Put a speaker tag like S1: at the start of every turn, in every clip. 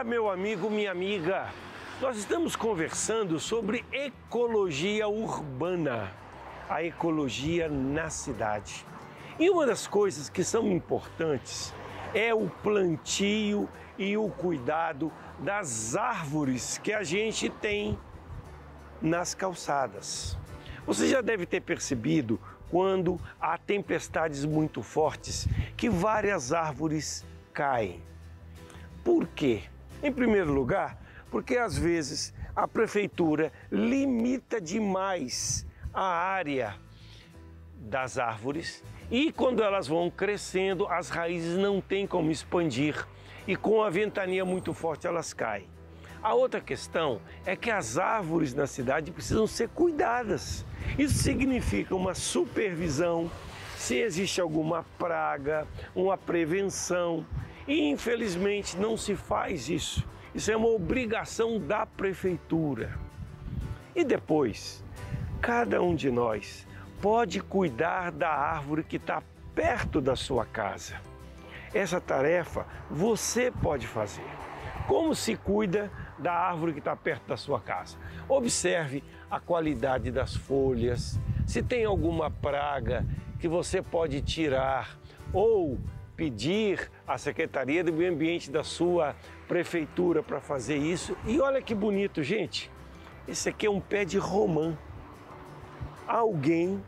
S1: Olá, meu amigo, minha amiga. Nós estamos conversando sobre ecologia urbana, a ecologia na cidade. E uma das coisas que são importantes é o plantio e o cuidado das árvores que a gente tem nas calçadas. Você já deve ter percebido quando há tempestades muito fortes que várias árvores caem. Por quê? Em primeiro lugar, porque às vezes a prefeitura limita demais a área das árvores e quando elas vão crescendo, as raízes não têm como expandir e com a ventania muito forte elas caem. A outra questão é que as árvores na cidade precisam ser cuidadas. Isso significa uma supervisão, se existe alguma praga, uma prevenção. E infelizmente não se faz isso. Isso é uma obrigação da prefeitura. E depois, cada um de nós pode cuidar da árvore que está perto da sua casa. Essa tarefa você pode fazer. Como se cuida da árvore que está perto da sua casa? Observe a qualidade das folhas, se tem alguma praga que você pode tirar ou pedir à Secretaria do Meio Ambiente da sua prefeitura para fazer isso. E olha que bonito, gente. Esse aqui é um pé de romã. Alguém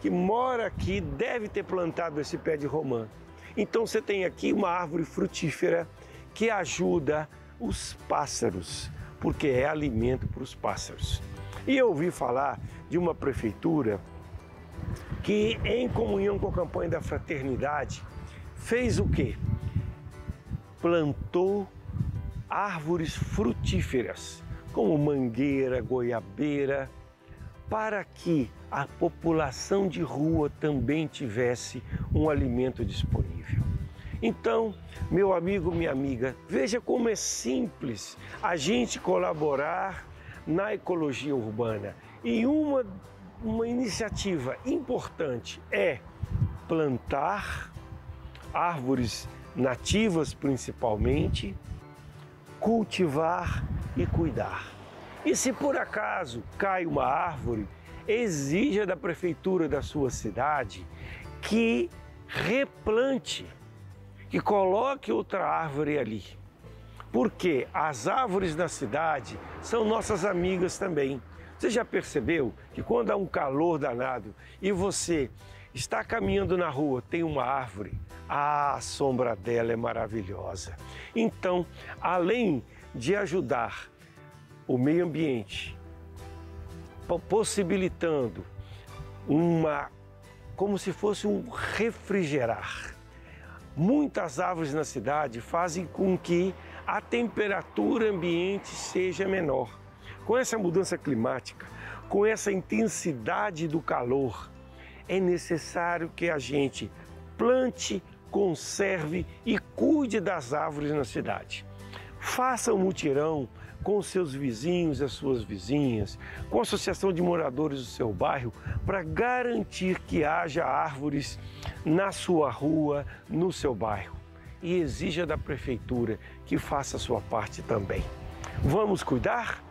S1: que mora aqui deve ter plantado esse pé de romã. Então você tem aqui uma árvore frutífera que ajuda os pássaros, porque é alimento para os pássaros. E eu ouvi falar de uma prefeitura que, em comunhão com a campanha da fraternidade, fez o quê? Plantou árvores frutíferas, como mangueira, goiabeira, para que a população de rua também tivesse um alimento disponível. Então, meu amigo, minha amiga, veja como é simples a gente colaborar na ecologia urbana. E uma, uma iniciativa importante é plantar árvores nativas principalmente, cultivar e cuidar. E se por acaso cai uma árvore, exija da prefeitura da sua cidade que replante, que coloque outra árvore ali. Porque as árvores na cidade são nossas amigas também. Você já percebeu que quando há um calor danado e você está caminhando na rua, tem uma árvore, a sombra dela é maravilhosa. Então, além de ajudar o meio ambiente, possibilitando uma como se fosse um refrigerar. Muitas árvores na cidade fazem com que a temperatura ambiente seja menor. Com essa mudança climática, com essa intensidade do calor, é necessário que a gente plante, conserve e cuide das árvores na cidade. Faça um mutirão com seus vizinhos e as suas vizinhas, com a associação de moradores do seu bairro, para garantir que haja árvores na sua rua, no seu bairro. E exija da prefeitura que faça a sua parte também. Vamos cuidar?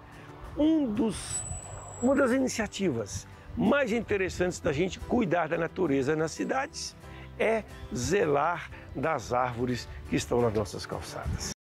S1: Um dos, uma das iniciativas mais interessantes da gente cuidar da natureza nas cidades é zelar das árvores que estão nas nossas calçadas.